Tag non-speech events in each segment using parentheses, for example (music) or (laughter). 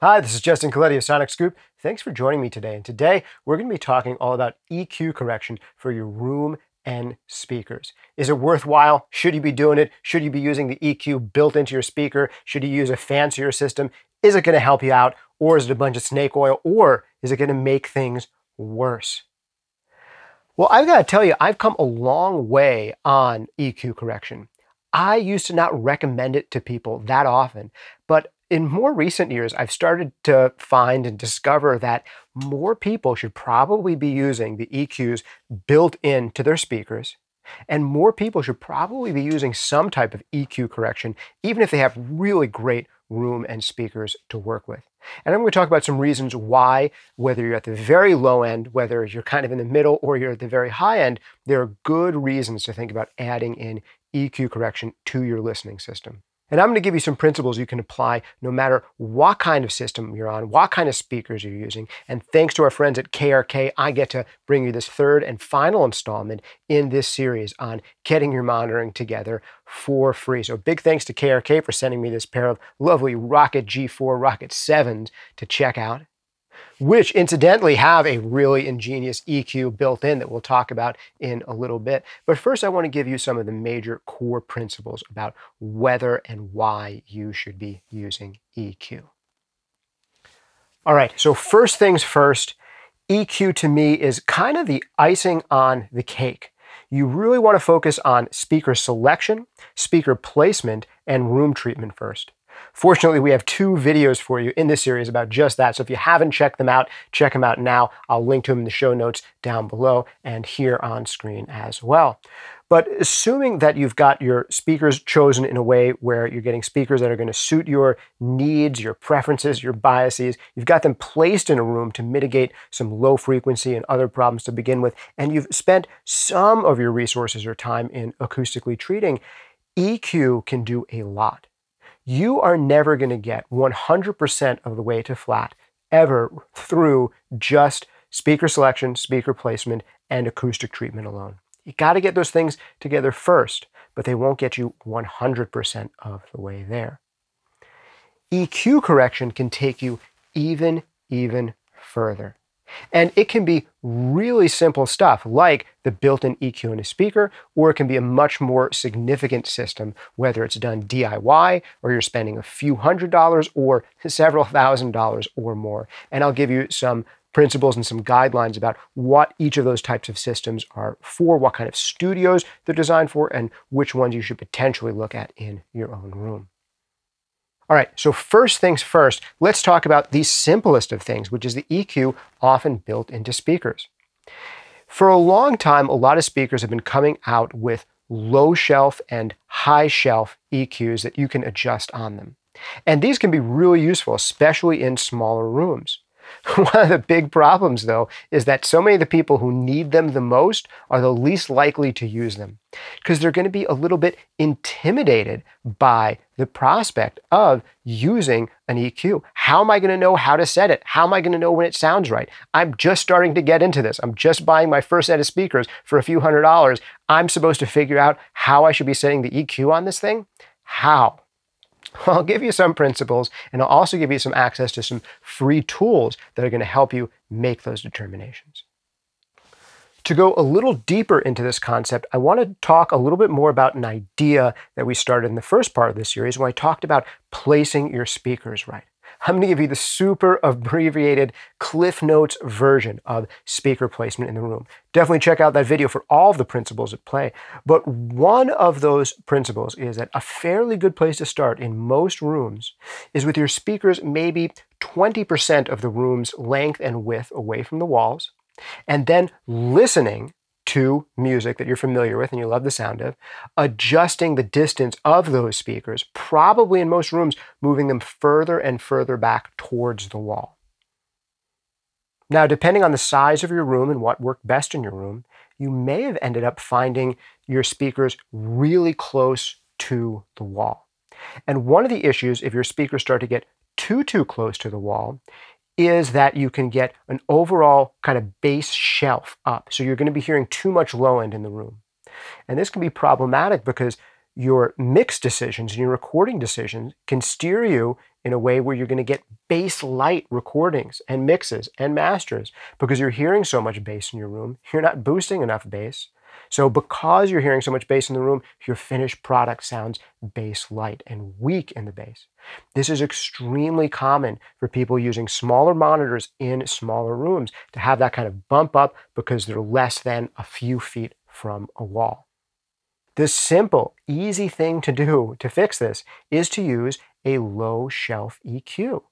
Hi, this is Justin Colletti of SonicScoop. Thanks for joining me today. And today we're going to be talking all about EQ correction for your room and speakers. Is it worthwhile? Should you be doing it? Should you be using the EQ built into your speaker? Should you use a fancier system? Is it going to help you out? Or is it a bunch of snake oil? Or is it going to make things worse? Well, I've got to tell you, I've come a long way on EQ correction. I used to not recommend it to people that often, but in more recent years, I've started to find and discover that more people should probably be using the EQs built into their speakers. And more people should probably be using some type of EQ correction, even if they have really great room and speakers to work with. And I'm going to talk about some reasons why, whether you're at the very low end, whether you're kind of in the middle, or you're at the very high end, there are good reasons to think about adding in EQ correction to your listening system. And I'm going to give you some principles you can apply no matter what kind of system you're on, what kind of speakers you're using. And thanks to our friends at KRK, I get to bring you this third and final installment in this series on getting your monitoring together for free. So big thanks to KRK for sending me this pair of lovely Rokit G4 Rokit 7s to check out which incidentally have a really ingenious EQ built in that we'll talk about in a little bit. But first, I want to give you some of the major core principles about whether and why you should be using EQ. All right, so first things first, EQ to me is kind of the icing on the cake. You really want to focus on speaker selection, speaker placement, and room treatment first. Fortunately, we have two videos for you in this series about just that. So if you haven't checked them out, check them out now. I'll link to them in the show notes down below and here on screen as well. But assuming that you've got your speakers chosen in a way where you're getting speakers that are going to suit your needs, your preferences, your biases, you've got them placed in a room to mitigate some low frequency and other problems to begin with, and you've spent some of your resources or time in acoustically treating, EQ can do a lot you are never going to get 100% of the way to flat ever through just speaker selection, speaker placement, and acoustic treatment alone. You got to get those things together first, but they won't get you 100% of the way there. EQ correction can take you even, even further. And it can be really simple stuff like the built-in EQ in a speaker, or it can be a much more significant system, whether it's done DIY or you're spending a few hundred dollars or several (laughs) thousand dollars or more. And I'll give you some principles and some guidelines about what each of those types of systems are for, what kind of studios they're designed for, and which ones you should potentially look at in your own room. All right, so first things first, let's talk about the simplest of things, which is the EQ often built into speakers. For a long time, a lot of speakers have been coming out with low shelf and high shelf EQs that you can adjust on them. And these can be really useful, especially in smaller rooms. (laughs) One of the big problems, though, is that so many of the people who need them the most are the least likely to use them because they're going to be a little bit intimidated by the prospect of using an EQ. How am I going to know how to set it? How am I going to know when it sounds right? I'm just starting to get into this. I'm just buying my first set of speakers for a few hundred dollars. I'm supposed to figure out how I should be setting the EQ on this thing? How? (laughs) I'll give you some principles and I'll also give you some access to some free tools that are going to help you make those determinations. To go a little deeper into this concept, I want to talk a little bit more about an idea that we started in the first part of this series when I talked about placing your speakers right. I'm going to give you the super abbreviated Cliff Notes version of speaker placement in the room. Definitely check out that video for all of the principles at play. But one of those principles is that a fairly good place to start in most rooms is with your speakers maybe 20% of the room's length and width away from the walls, and then listening to music that you're familiar with and you love the sound of, adjusting the distance of those speakers, probably in most rooms, moving them further and further back towards the wall. Now, depending on the size of your room and what worked best in your room, you may have ended up finding your speakers really close to the wall. And one of the issues, if your speakers start to get too, too close to the wall, is that you can get an overall kind of bass shelf up. So you're going to be hearing too much low end in the room. And this can be problematic because your mix decisions and your recording decisions can steer you in a way where you're going to get bass light recordings and mixes and masters because you're hearing so much bass in your room. You're not boosting enough bass. So because you're hearing so much bass in the room, your finished product sounds bass light and weak in the bass. This is extremely common for people using smaller monitors in smaller rooms to have that kind of bump up because they're less than a few feet from a wall. The simple, easy thing to do to fix this is to use a low shelf EQ.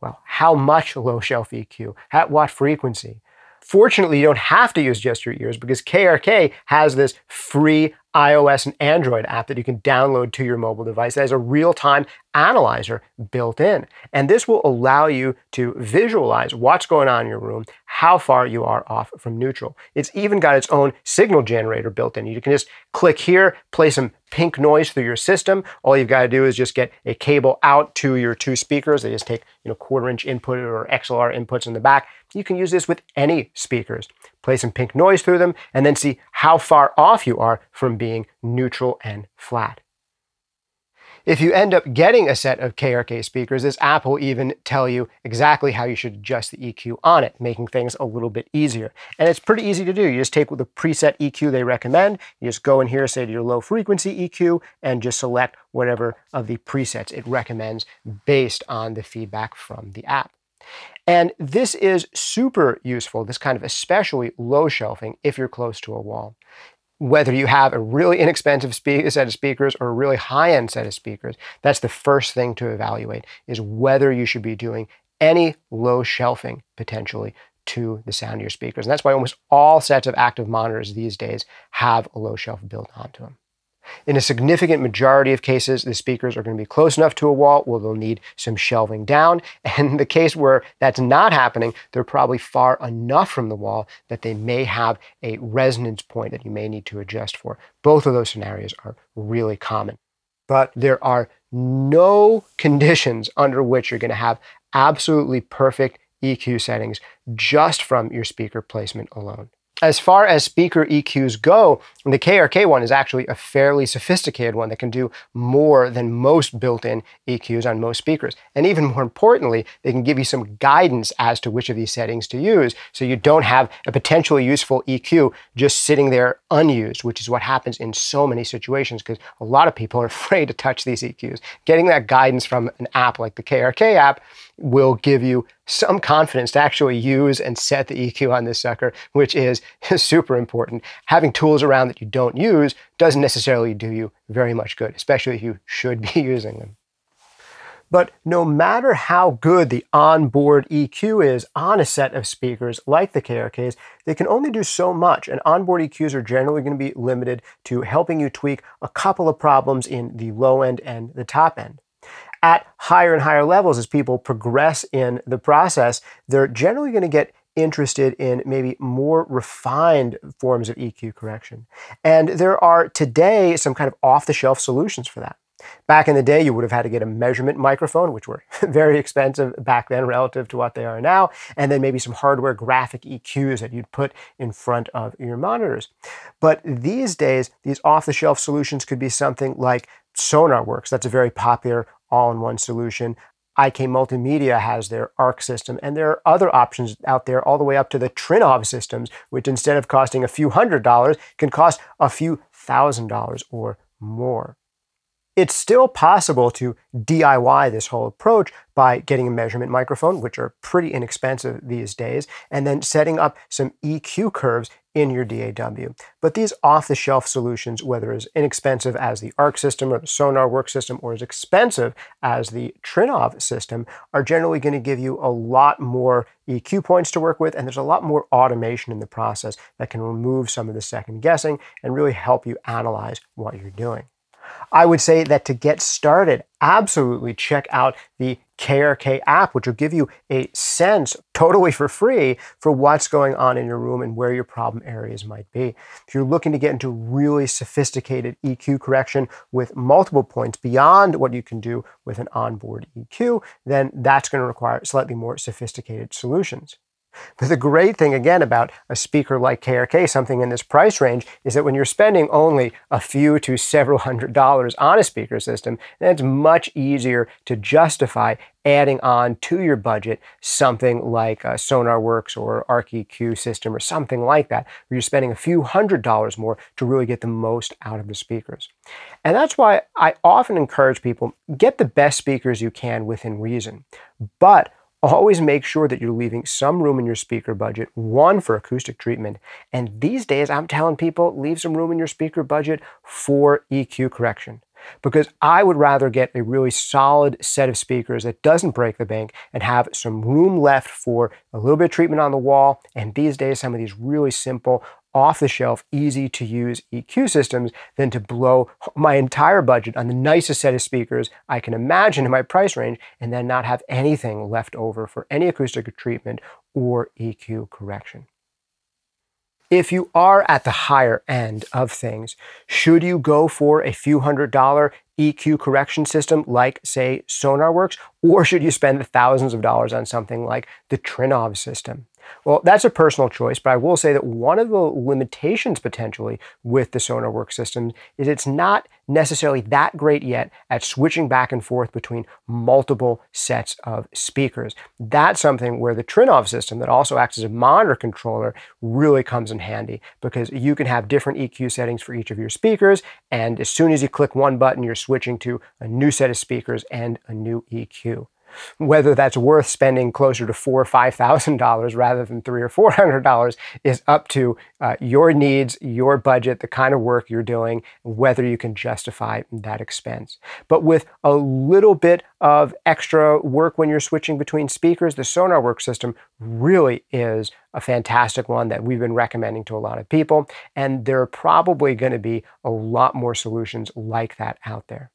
Well, how much low shelf EQ? At what frequency? Fortunately, you don't have to use just your ears because KRK has this free iOS and Android app that you can download to your mobile device that has a real-time analyzer built in. And this will allow you to visualize what's going on in your room, how far you are off from neutral. It's even got its own signal generator built in. You can just click here, play some pink noise through your system. All you've got to do is just get a cable out to your two speakers. They just take, you know, quarter inch input or XLR inputs in the back. You can use this with any speakers. Play some pink noise through them and then see how far off you are from being neutral and flat. If you end up getting a set of KRK speakers, this app will even tell you exactly how you should adjust the EQ on it, making things a little bit easier. And it's pretty easy to do. You just take the preset EQ they recommend, you just go in here, say to your low frequency EQ, and just select whatever of the presets it recommends based on the feedback from the app. And this is super useful, this kind of especially low shelving if you're close to a wall whether you have a really inexpensive set of speakers or a really high-end set of speakers, that's the first thing to evaluate is whether you should be doing any low shelving potentially to the sound of your speakers. And that's why almost all sets of active monitors these days have a low shelf built onto them. In a significant majority of cases, the speakers are going to be close enough to a wall where they'll need some shelving down. (laughs) And in the case where that's not happening, they're probably far enough from the wall that they may have a resonance point that you may need to adjust for. Both of those scenarios are really common. But there are no conditions under which you're going to have absolutely perfect EQ settings just from your speaker placement alone as far as speaker EQs go, the KRK one is actually a fairly sophisticated one that can do more than most built-in EQs on most speakers. And even more importantly, they can give you some guidance as to which of these settings to use so you don't have a potentially useful EQ just sitting there unused, which is what happens in so many situations because a lot of people are (laughs) afraid to touch these EQs. Getting that guidance from an app like the KRK app will give you some confidence to actually use and set the EQ on this sucker, which is (laughs) super important. Having tools around that you don't use doesn't necessarily do you very much good, especially if you should (laughs) be using them. But no matter how good the onboard EQ is on a set of speakers like the KRKs, they can only do so much, and onboard EQs are generally going to be limited to helping you tweak a couple of problems in the low end and the top end at higher and higher levels, as people progress in the process, they're generally going to get interested in maybe more refined forms of EQ correction. And there are today some kind of off the shelf solutions for that. Back in the day, you would have had to get a measurement microphone, which were (laughs) very expensive back then relative to what they are now, and then maybe some hardware graphic EQs that you'd put in front of your monitors. But these days, these off the shelf solutions could be something like Sonarworks. That's a very popular all-in-one solution. IK Multimedia has their ARC system, and there are other options out there all the way up to the Trinnov systems, which instead of costing a few hundred dollars, can cost a few thousand dollars or more. It's still possible to DIY this whole approach by getting a measurement microphone, which are pretty inexpensive these days, and then setting up some EQ curves in your DAW. But these off-the-shelf solutions, whether as inexpensive as the ARC system or the Sonar Work system or as expensive as the Trinnov system, are generally going to give you a lot more EQ points to work with, and there's a lot more automation in the process that can remove some of the second guessing and really help you analyze what you're doing. I would say that to get started, absolutely check out the KRK app, which will give you a sense totally for free for what's going on in your room and where your problem areas might be. If you're looking to get into really sophisticated EQ correction with multiple points beyond what you can do with an onboard EQ, then that's going to require slightly more sophisticated solutions. But the great thing, again, about a speaker like KRK, something in this price range, is that when you're spending only a few to several hundred dollars on a speaker system, then it's much easier to justify adding on to your budget something like uh, a Sonarworks or Arc EQ system or something like that, where you're spending a few hundred dollars more to really get the most out of the speakers. And that's why I often encourage people get the best speakers you can within reason. But always make sure that you're leaving some room in your speaker budget, one for acoustic treatment. And these days, I'm telling people, leave some room in your speaker budget for EQ correction. Because I would rather get a really solid set of speakers that doesn't break the bank and have some room left for a little bit of treatment on the wall. And these days, some of these really simple off the shelf, easy to use EQ systems than to blow my entire budget on the nicest set of speakers I can imagine in my price range and then not have anything left over for any acoustic treatment or EQ correction. If you are at the higher end of things, should you go for a few hundred dollar EQ correction system like, say, Sonarworks, or should you spend the thousands of dollars on something like the Trinnov system? Well, that's a personal choice, but I will say that one of the limitations potentially with the Sonarworks system is it's not necessarily that great yet at switching back and forth between multiple sets of speakers. That's something where the Trinnov system that also acts as a monitor controller really comes in handy because you can have different EQ settings for each of your speakers and as soon as you click one button you're switching to a new set of speakers and a new EQ whether that's worth spending closer to four or five thousand dollars rather than three or four hundred dollars is up to uh, your needs, your budget, the kind of work you're doing, whether you can justify that expense. But with a little bit of extra work when you're switching between speakers, the Sonar Work system really is a fantastic one that we've been recommending to a lot of people. And there are probably going to be a lot more solutions like that out there.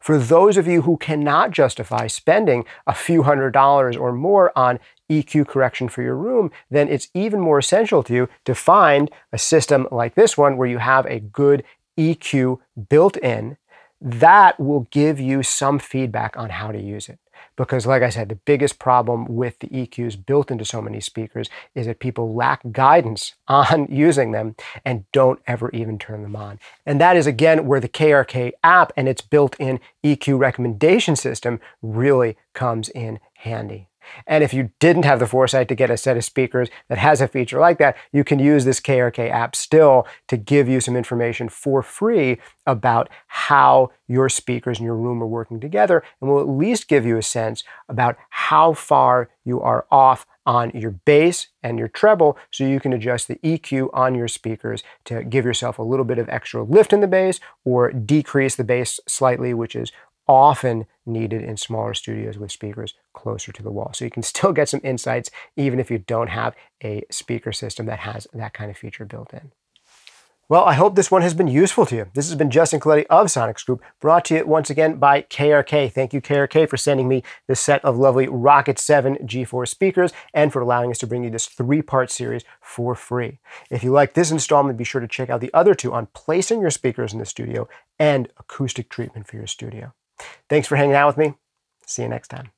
For those of you who cannot justify spending a few hundred dollars or more on EQ correction for your room, then it's even more essential to you to find a system like this one where you have a good EQ built in that will give you some feedback on how to use it. Because, like I said, the biggest problem with the EQs built into so many speakers is that people lack guidance on (laughs) using them and don't ever even turn them on. And that is, again, where the KRK app and its built in EQ recommendation system really comes in handy. And if you didn't have the foresight to get a set of speakers that has a feature like that, you can use this KRK app still to give you some information for free about how your speakers in your room are working together and will at least give you a sense about how far you are off on your bass and your treble so you can adjust the EQ on your speakers to give yourself a little bit of extra lift in the bass or decrease the bass slightly, which is often needed in smaller studios with speakers closer to the wall. So you can (laughs) still get some insights even if you don't have a speaker system that has that kind of feature built in. Well, I hope this one has been useful to you. This has been Justin Colletti of SonicScoop, brought to you once again by KRK. Thank you, KRK, for sending me this set of lovely Rokit 7 G4 speakers and for allowing us to bring you this three-part series for free. If you like this installment, be sure to check out the other two on placing your speakers in the studio and acoustic treatment for your studio. Thanks for hanging out with me. See you next time.